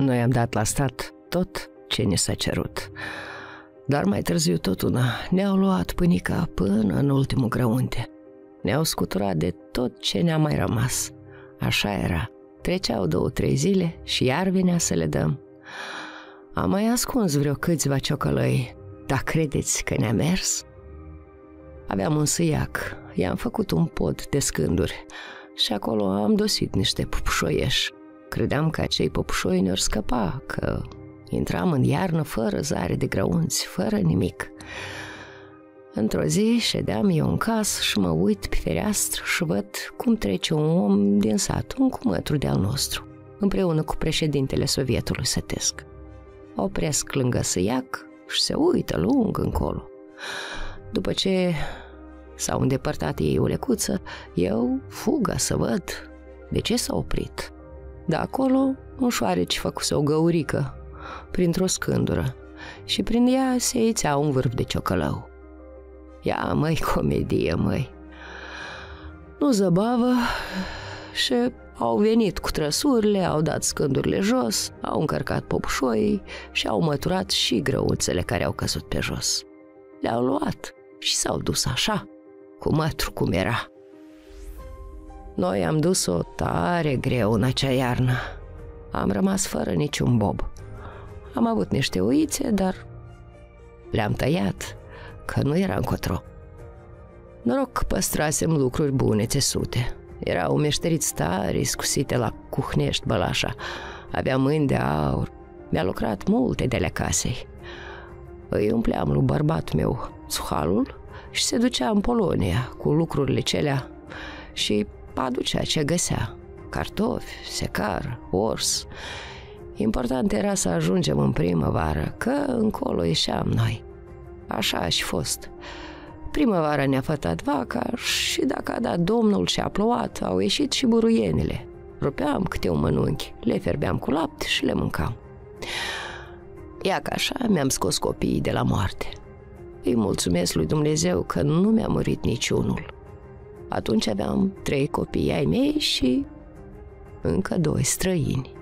Noi am dat la stat tot ce ne s-a cerut. Dar mai târziu tot una ne-au luat pânica până în ultimul grăunte. Ne-au scuturat de tot ce ne-a mai rămas. Așa era. Treceau două-trei zile și iar venea să le dăm. Am mai ascuns vreo câțiva ciocălăi, dar credeți că ne-a mers? Aveam un săiac, i-am făcut un pod de scânduri și acolo am dosit niște pupușoieși. Credeam că acei popușoi ne-or scăpa, că intram în iarnă fără zare de grăunți, fără nimic. Într-o zi ședeam eu în casă și mă uit pe fereastră și văd cum trece un om din sat, un cumătru de-al nostru, împreună cu președintele Sovietului Sătesc. Opresc lângă săiac și se uită lung încolo. După ce s-au îndepărtat ei o lecuță, eu fugă să văd de ce s-a oprit. De acolo, un șoareci făcuse o găurică printr-o scândură și prin ea se ițea un vârf de ciocălău. Ia, măi, comedie, măi! Nu zăbavă și au venit cu trăsurile, au dat scândurile jos, au încărcat popușoii și au măturat și grăuțele care au căzut pe jos. Le-au luat și s-au dus așa, cu mătru cum era. Noi am dus-o tare greu în acea iarnă. Am rămas fără niciun bob. Am avut niște uițe, dar le-am tăiat, că nu era încotro. Noroc că păstrasem lucruri bune țesute. Erau meșteriți tare scusite la Cuhnești Bălașa. Avea mâini de aur. Mi-a lucrat multe de la casei. Îi umpleam lui bărbat meu suhalul și se ducea în Polonia cu lucrurile celea și aducea ce găsea. Cartofi, secar, ors. Important era să ajungem în primăvară, că încolo ieșeam noi. Așa aș și fost. Primăvara ne-a fătat vaca și dacă a dat domnul și a plouat, au ieșit și buruienile. Rupeam câte un mănunchi, le ferbeam cu lapte și le mâncam. Ia că așa mi-am scos copiii de la moarte. Îi mulțumesc lui Dumnezeu că nu mi-a murit niciunul. Atunci aveam trei copii ai mei și încă doi străini.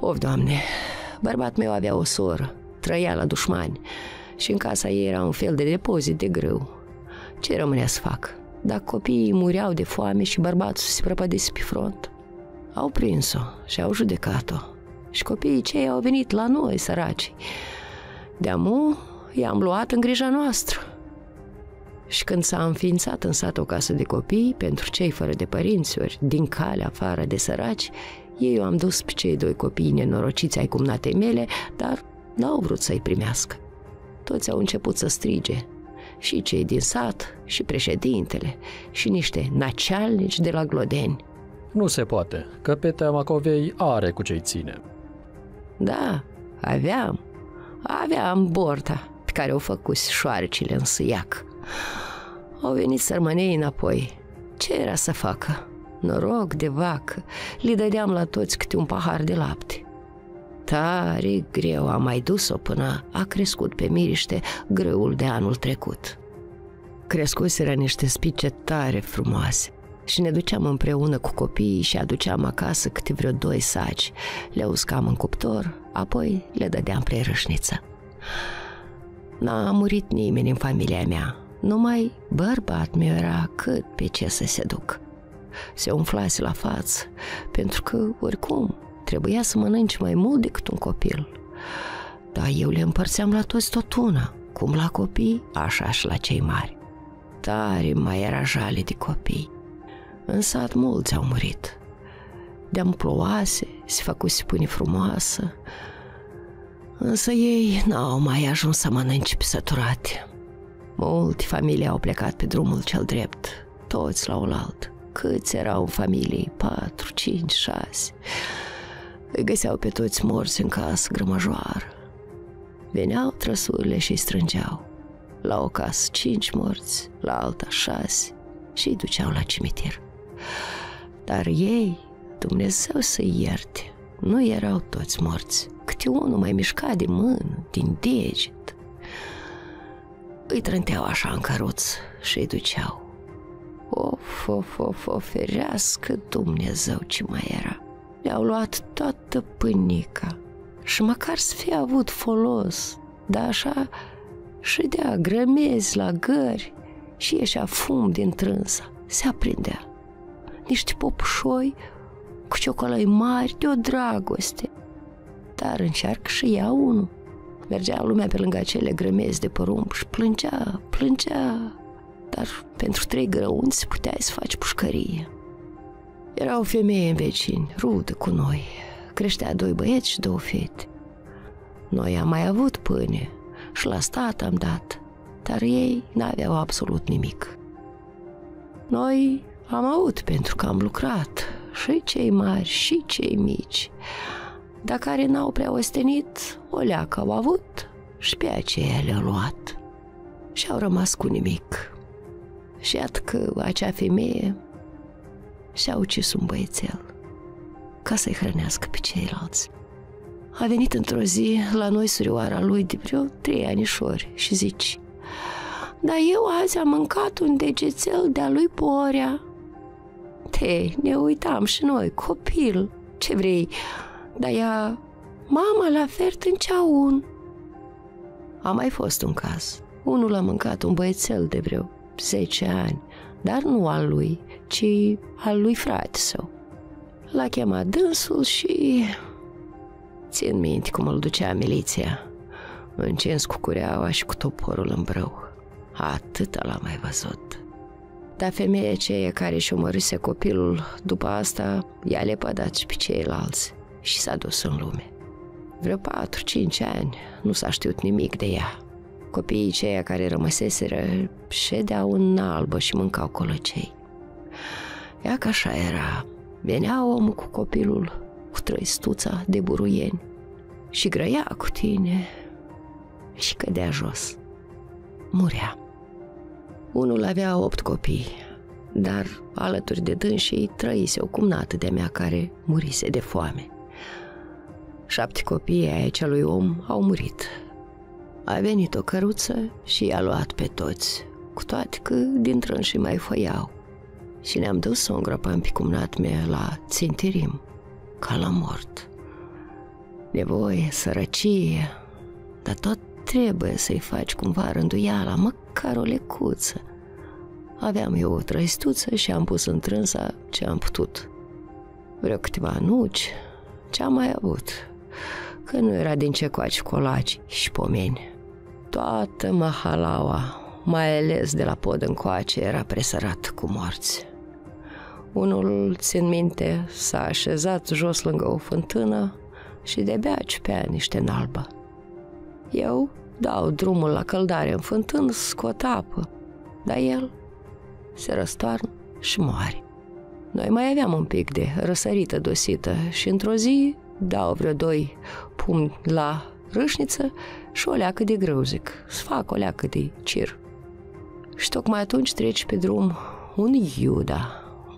Of, Doamne, bărbat meu avea o soră, trăia la dușmani și în casa ei era un fel de depozit de grâu. Ce rămânea să fac? Dacă copiii mureau de foame și bărbatul se prăpădise pe front, au prins-o și au judecat-o. Și copiii cei au venit la noi, săraci. De-amu i-am luat în grija noastră. Și când s-a înființat în sat o casă de copii pentru cei fără de părinți ori din calea afară de săraci, ei eu am dus pe cei doi copii nenorociți ai cumnatei mele, dar n-au vrut să-i primească. Toți au început să strige, și cei din sat, și președintele, și niște nacealnici de la Glodeni. Nu se poate, că Petea Macovei are cu ce ține. Da, aveam. Aveam borta pe care o făcut șoarecile în săiac. Au venit sărmănei înapoi. Ce era să facă? Noroc de vacă. Li dădeam la toți câte un pahar de lapte. Tare greu am mai dus-o până a crescut pe miriște grâul de anul trecut. Crescuseră niște spice tare frumoase și ne duceam împreună cu copiii și aduceam acasă câte vreo doi saci. Le uscam în cuptor, apoi le dădeam pre râșniță. N-a murit nimeni în familia mea, numai bărbat meu era cât pe ce să se duc. Se umflase la față, pentru că, oricum, trebuia să mănânci mai mult decât un copil. Dar eu le împărțeam la toți tot una, cum la copii, așa și la cei mari. Tare mai era jale de copii. În sat mulți au murit. De-am plouase, se făcuse pâine frumoasă, însă ei n-au mai ajuns să mănânce pe săturate. Multe familii au plecat pe drumul cel drept, toți la oaltă. Câți erau în familie? Patru, cinci, șase. Îi găseau pe toți morți în casă grămăjoară. Veneau trăsurile și îi strângeau. La o casă cinci morți, la alta șase și îi duceau la cimitir. Dar ei, Dumnezeu să-i ierte, nu erau toți morți. Câte unul mai mișca din mână, din deget. Îi trânteau așa în căruț și îi duceau. Of, of, of, of, ferească Dumnezeu ce mai era. Le-au luat toată pânica, și măcar să fie avut folos, dar așa și dea grămezi la gări și ieșea fum din trânsa, se aprindea. Niște popușoi cu ciocolăi mari de o dragoste, dar încearcă și ea unul. Mergea lumea pe lângă acele grămezi de porumb și plângea, plângea, dar pentru trei grăunți puteai să faci pușcărie. Era o femeie în vecini, rudă cu noi. Creștea doi băieți și două fete. Noi am mai avut pâine și la stat am dat, dar ei n-aveau absolut nimic. Noi am avut pentru că am lucrat, și cei mari și cei mici, dar care n-au prea ostenit, o leacă au avut și pe aceea le-au luat și au rămas cu nimic. Și iată că acea femeie și-a ucis un băiețel ca să-i hrănească pe ceilalți. A venit într-o zi la noi surioara lui de vreo trei anișori și zici Dar eu azi am mâncat un degețel de-a lui Porea. Te, ne uitam și noi, copil, ce vrei, dar ea, mama la fert în ceaun. A mai fost un caz. Unul a mâncat un băiețel de vreo 10 ani, dar nu al lui, ci al lui frate său. L-a chemat dânsul și... Țin minte cum îl ducea miliția, încins cu cureaua și cu toporul în brău. Atâta l-a mai văzut. Dar femeia aceea care și omorâse copilul, după asta, i-a lepădat și pe ceilalți și s-a dus în lume. Vreo patru-cinci ani nu s-a știut nimic de ea. Copiii ceia care rămăseseră ședeau în albă și mâncau colocei. Ea că așa era. Venea omul cu copilul, cu trăistuța de buruieni și grăia cu tine și cădea jos. Murea. Unul avea opt copii, dar alături de dânsii trăise o cumnată de mea care murise de foame. Șapte copii ai acelui om au murit. A venit o căruță și i-a luat pe toți, cu toate că din trânșii mai făiau. Și ne-am dus să o îngropăm pe cumnat mea la țintirim, ca la mort. Nevoie, sărăcie, dar tot trebuie să-i faci cumva rânduiala, măcar o lecuță. Aveam eu o trăistuță și am pus în trânsa ce am putut. Vreo câteva nuci, ce am mai avut, că nu era din ce coaci colaci și pomeni. Toată mahalaua, mai ales de la pod încoace, era presărat cu morți. Unul, țin minte, s-a așezat jos lângă o fântână și de-abia ciupea niște nalbă. Eu dau drumul la căldare în fântână, scot apă, dar el se răstoarnă și moare. Noi mai aveam un pic de răsărită dosită și într-o zi dau vreo doi pumni la râșniță și o leacă de grăuzic, să fac o leacă de cir. Și tocmai atunci trece pe drum un Iuda,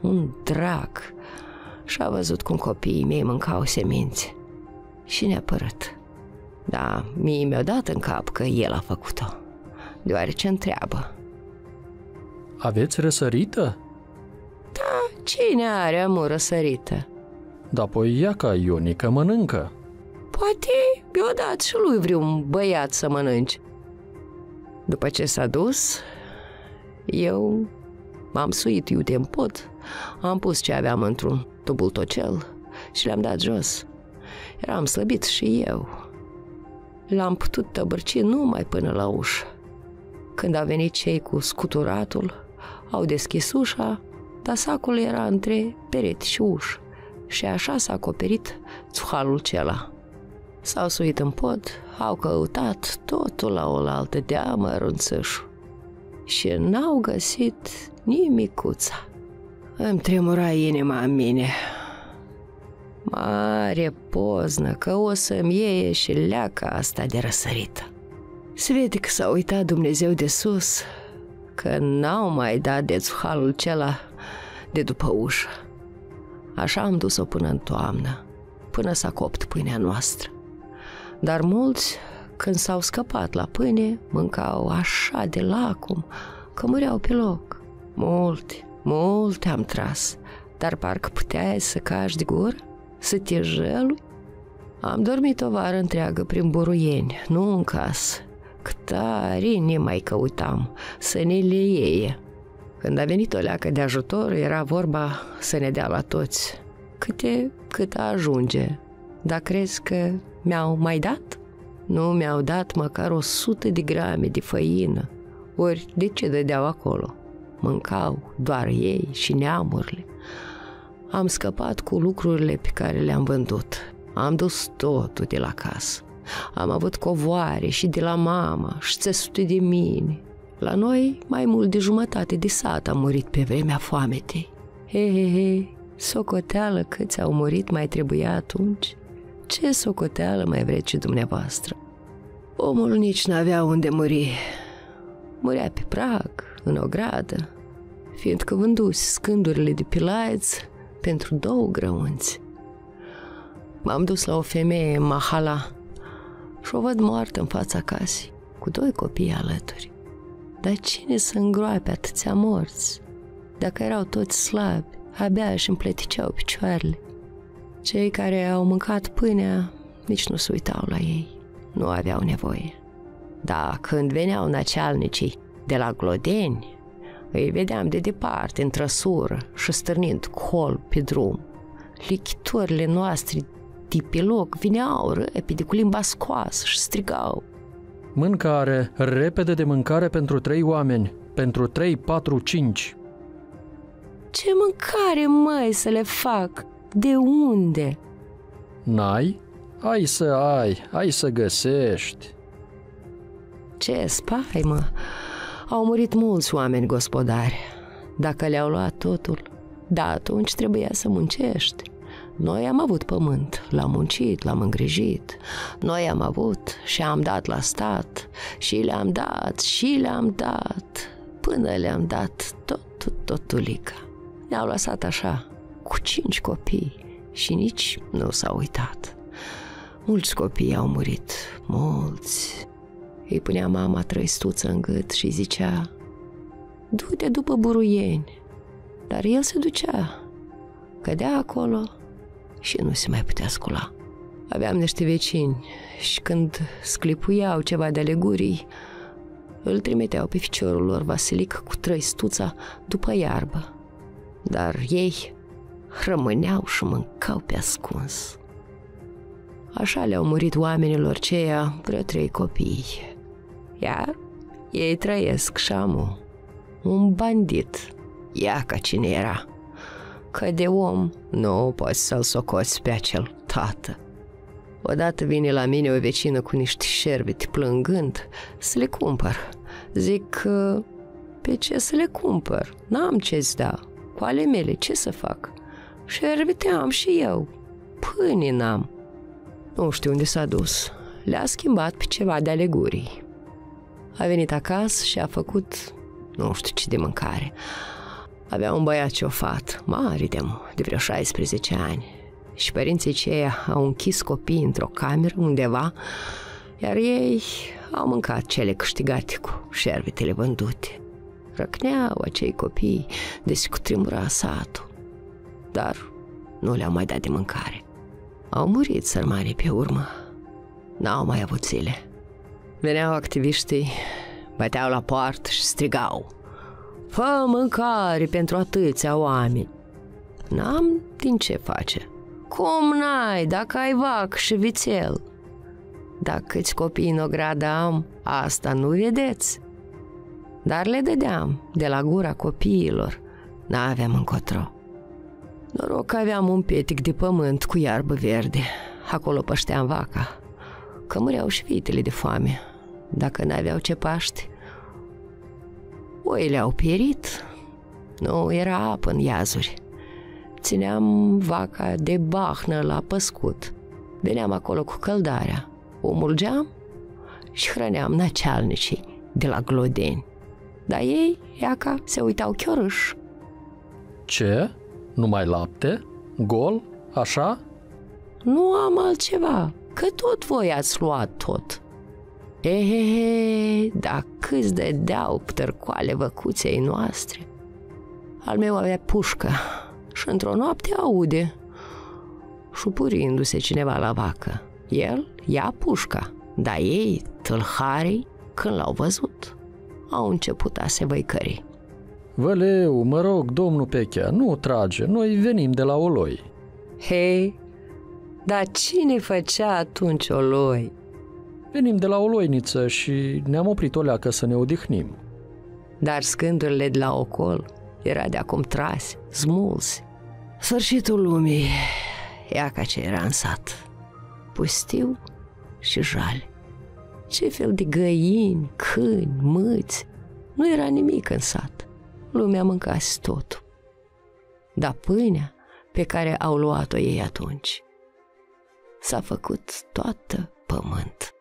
un drac, și a văzut cum copiii mei mâncau semințe și ne-a părăt. Da, mie mi-a dat în cap că el a făcut-o, deoarece întreabă. Aveți răsărită? Da, cine are amur răsărită? Da, poi ea ca Ionica mănâncă. Poate i-a dat și lui vreun băiat să mănânci. După ce s-a dus, eu m-am suit iute în pot, am pus ce aveam într-un tobultocel și le-am dat jos. Eram slăbit și eu. L-am putut tăbărci numai până la ușă. Când a venit cei cu scuturatul, au deschis ușa, dar sacul era între perete și ușă și așa s-a acoperit țuhalul cela. S-au suit în pod, au căutat totul la oaltă de amărunțășul și n-au găsit nimicuța. Îmi tremura inima în mine. Mare poznă că o să-mi iei și leaca asta de răsărită. Se vede că s-a uitat Dumnezeu de sus, că n-au mai dat de halul cela de după ușă. Așa am dus-o până în toamnă, până s-a copt pâinea noastră. Dar mulți, când s-au scăpat la pâine, mâncau așa de lacum că mureau pe loc. Multe, multe am tras, dar parcă puteai să cași de gură, să te jălui. Am dormit o vară întreagă prin buruieni, nu în casă. Câtari ne mai căutam să ne le iei. Când a venit o leacă de ajutor, era vorba să ne dea la toți. Câte cât ajunge. Dar crezi că mi-au mai dat? Nu mi-au dat măcar o sută de grame de făină. Ori de ce dădeau acolo? Mâncau doar ei și neamurile. Am scăpat cu lucrurile pe care le-am vândut. Am dus totul de la casă. Am avut covoare și de la mama și țesute de mine. La noi, mai mult de jumătate de sat a murit pe vremea foametei. He, he, he, socoteală câți au murit mai trebuia atunci? Ce socoteală mai vreți dumneavoastră? Omul nici n-avea unde muri. Murea pe prag, în o gradă, fiindcă vândusi scândurile de pilaeț pentru două grăunți. M-am dus la o femeie în Mahala și o văd moartă în fața casei, cu doi copii alături. Dar cine să îngroape atâția morți? Dacă erau toți slabi, abia își împleticeau picioarele. Cei care au mâncat pâinea nici nu se uitau la ei, nu aveau nevoie. Dar când veneau nacealnicii de la Glodeni, îi vedeam de departe, în trăsură și stârnind col pe drum. Lichitorile noastre de pe loc vineau repede cu limba scoasă și strigau. Mâncare, repede de mâncare pentru trei oameni, pentru trei, patru, cinci. Ce mâncare, mai să le fac? De unde? N-ai? Ai să ai, ai să găsești. Ce spaimă! Au murit mulți oameni gospodari. Dacă le-au luat totul, da, atunci trebuia să muncești. Noi am avut pământ, l-am muncit, l-am îngrijit. Noi am avut și am dat la stat și le-am dat și le-am dat până le-am dat tot, tot, totulica. Ne-au lăsat așa, cu cinci copii și nici nu s-au uitat. Mulți copii au murit, mulți. Îi punea mama trăistuță în gât și zicea, du-te după buruieni. Dar el se ducea, cădea acolo și nu se mai putea scula. Aveam niște vecini și când sclipuiau ceva de alegurii, îl trimiteau pe ficiorul lor Vasilic cu trăistuța după iarbă. Dar ei rămâneau și mâncau pe ascuns. Așa le-au murit oamenilor ceia vreo trei copii. Iar ei trăiesc șamu, un bandit. Ia ca cine era. Că de om nu poți să-l socoți pe acel tată. Odată vine la mine o vecină cu niște șerbeti plângând să le cumpăr. Zic, pe ce să le cumpăr? N-am ce-ți da. Cu ale mele, ce să fac? Șerbete am și eu. Pâine n-am. Nu știu unde s-a dus. Le-a schimbat pe ceva de alegurii. A venit acasă și a făcut nu știu ce de mâncare. Avea un băiat ciofat, mare de, de vreo 16 ani. Și părinții ceia au închis copiii într-o cameră undeva, iar ei au mâncat cele câștigate cu șervetele vândute. Răcneau acei copii, deci cu tremura satul. Dar nu le-au mai dat de mâncare. Au murit sărmanii pe urmă. N-au mai avut zile. Veneau activiștii, băteau la poartă și strigau. Fă mâncare pentru atâția oameni. N-am din ce face. Cum n-ai, dacă ai vac și vițel? Dacă câți copii în ogradă am, asta nu vedeți. Dar le dădeam de la gura copiilor. N-aveam încotro. Noroc că aveam un petic de pământ cu iarbă verde. Acolo pășteam vaca. Că mureau și vitele de foame. Dacă n-aveau ce paște, oile au pierit. Nu era apă în iazuri. Țineam vaca de bahnă la păscut. Veneam acolo cu căldarea. O mulgeam și hrăneam nacealnicii de la glodeni. Dar ei, iaca, se uitau chiorâș. Ce? Numai lapte? Gol? Așa? Nu am altceva, că tot voi ați luat tot. Ehehe, dar câți dădeau tărcoale văcuței noastre. Al meu avea pușcă și într-o noapte aude șupurindu-se cineva la vacă. El ia pușca, dar ei, tâlharii, când l-au văzut, au început a se văicări. Văleu, mă rog, domnul Pechea, nu trage, noi venim de la Oloi. Hei, dar cine făcea atunci oloi? Venim de la Oloiniță și ne-am oprit o leacă să ne odihnim. Dar scândurile de la ocol era de acum trase, smulse. Sfârșitul lumii, ea ca ce era în sat. Pustiu și jale. Ce fel de găini, câini, mâți, nu era nimic în sat. Lumea mâncase totul. Dar pâinea pe care au luat-o ei atunci s-a făcut toată pământ.